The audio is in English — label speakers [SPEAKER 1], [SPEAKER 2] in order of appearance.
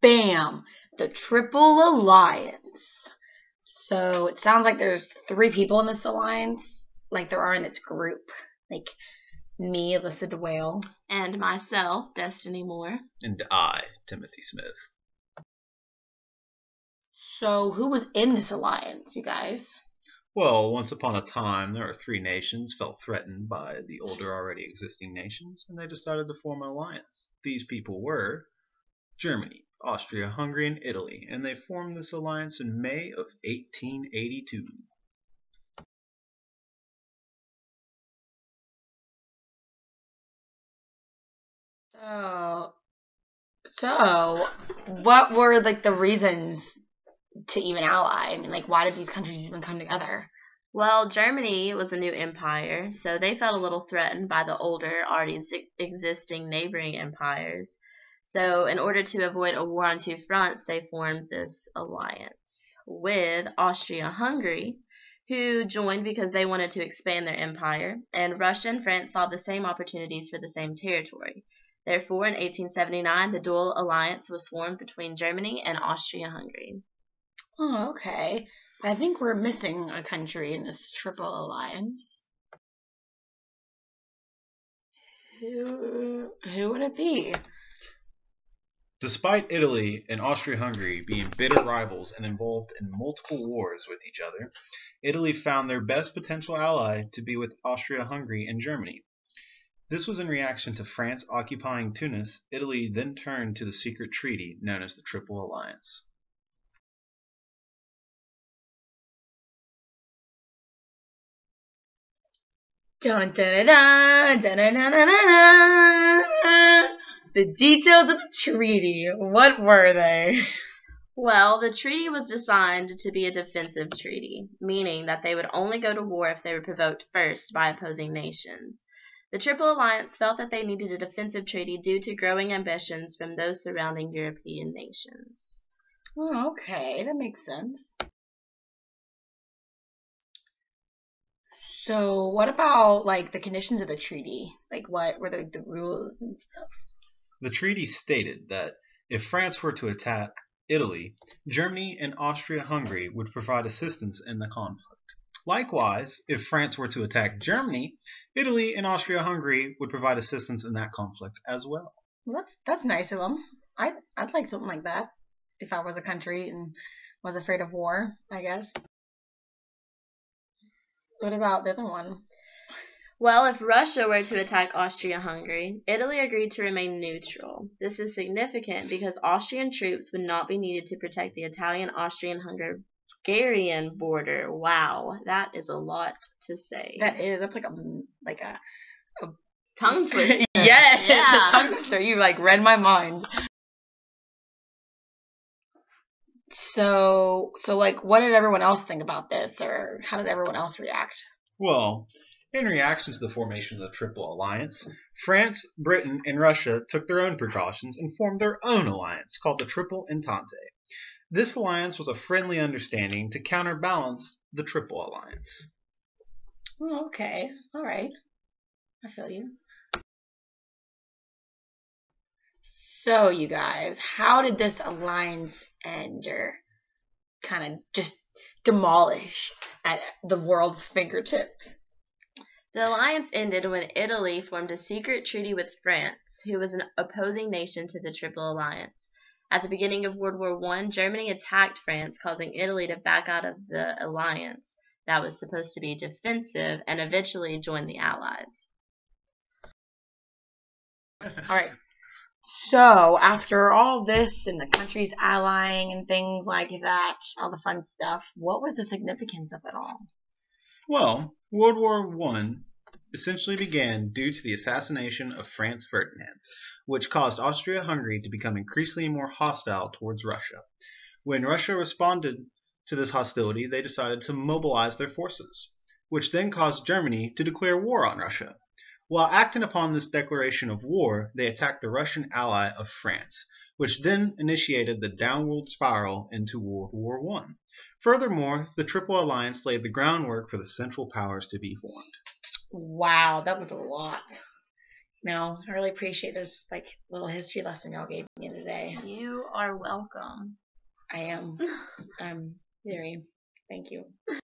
[SPEAKER 1] Bam! The Triple Alliance. So it sounds like there's three people in this alliance, like there are in this group. Like me, Alyssa DeWale.
[SPEAKER 2] And myself, Destiny Moore.
[SPEAKER 3] And I, Timothy Smith.
[SPEAKER 1] So who was in this alliance, you guys?
[SPEAKER 3] Well, once upon a time, there are three nations felt threatened by the older already existing nations, and they decided to form an alliance. These people were Germany, Austria, Hungary, and Italy, and they formed this alliance in May of 1882.
[SPEAKER 1] So, so what were like the reasons to even ally? I mean, like, why did these countries even come together?
[SPEAKER 2] Well, Germany was a new empire, so they felt a little threatened by the older, already existing neighboring empires. So, in order to avoid a war on two fronts, they formed this alliance with Austria Hungary, who joined because they wanted to expand their empire, and Russia and France saw the same opportunities for the same territory. Therefore, in 1879, the dual alliance was formed between Germany and Austria Hungary.
[SPEAKER 1] Oh, okay. I think we're missing a country in this triple alliance. Who who would it be?
[SPEAKER 3] Despite Italy and Austria-Hungary being bitter rivals and involved in multiple wars with each other, Italy found their best potential ally to be with Austria-Hungary and Germany. This was in reaction to France occupying Tunis. Italy then turned to the secret treaty known as the Triple Alliance.
[SPEAKER 1] Dun, dun, dun, The details of the treaty. What were they?
[SPEAKER 2] Well, the treaty was designed to be a defensive treaty, meaning that they would only go to war if they were provoked first by opposing nations. The Triple Alliance felt that they needed a defensive treaty due to growing ambitions from those surrounding European nations.
[SPEAKER 1] Oh, okay, that makes sense. So, what about like the conditions of the treaty? Like, what were the, the rules and stuff?
[SPEAKER 3] The treaty stated that if France were to attack Italy, Germany and Austria-Hungary would provide assistance in the conflict. Likewise, if France were to attack Germany, Italy and Austria-Hungary would provide assistance in that conflict as well.
[SPEAKER 1] Well, that's that's nice of them. I I'd like something like that if I was a country and was afraid of war. I guess. What about the other one?
[SPEAKER 2] Well, if Russia were to attack Austria-Hungary, Italy agreed to remain neutral. This is significant because Austrian troops would not be needed to protect the Italian-Austrian-Hungarian border. Wow, that is a lot to say.
[SPEAKER 1] That is that's like a like a, a
[SPEAKER 2] tongue twister.
[SPEAKER 1] yes,
[SPEAKER 2] Yeah.
[SPEAKER 1] a tongue twister. You like read my mind. So so like, what did everyone else think about this, or how did everyone else react?
[SPEAKER 3] Well, in reaction to the formation of the Triple Alliance, France, Britain, and Russia took their own precautions and formed their own alliance called the Triple Entente. This alliance was a friendly understanding to counterbalance the Triple Alliance.
[SPEAKER 1] Oh, okay, all right, I feel you. So, you guys, how did this alliance end, or kind of just demolish at the world's fingertips?
[SPEAKER 2] The alliance ended when Italy formed a secret treaty with France, who was an opposing nation to the Triple Alliance. At the beginning of World War I, Germany attacked France, causing Italy to back out of the alliance that was supposed to be defensive and eventually join the Allies.
[SPEAKER 1] All right. So, after all this and the countries allying and things like that, all the fun stuff, what was the significance of it all?
[SPEAKER 3] Well, World War I essentially began due to the assassination of Franz Ferdinand, which caused Austria-Hungary to become increasingly more hostile towards Russia. When Russia responded to this hostility, they decided to mobilize their forces, which then caused Germany to declare war on Russia. While acting upon this declaration of war, they attacked the Russian ally of France, which then initiated the downward spiral into World War I. Furthermore, the Triple Alliance laid the groundwork for the Central Powers to be formed.
[SPEAKER 1] Wow, that was a lot. No, I really appreciate this like little history lesson y'all gave me today.
[SPEAKER 2] You are welcome.
[SPEAKER 1] I am. I'm very. Thank you.